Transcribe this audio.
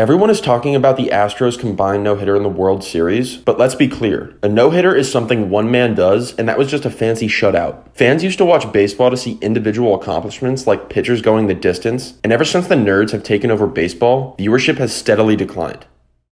Everyone is talking about the Astros combined no hitter in the World Series, but let's be clear a no hitter is something one man does, and that was just a fancy shutout. Fans used to watch baseball to see individual accomplishments like pitchers going the distance, and ever since the nerds have taken over baseball, viewership has steadily declined.